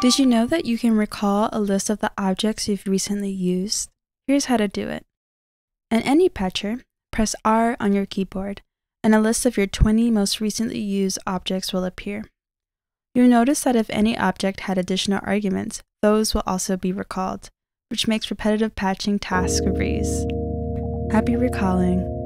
Did you know that you can recall a list of the objects you've recently used? Here's how to do it. In any patcher, press R on your keyboard, and a list of your 20 most recently used objects will appear. You'll notice that if any object had additional arguments, those will also be recalled, which makes repetitive patching tasks a breeze. Happy recalling!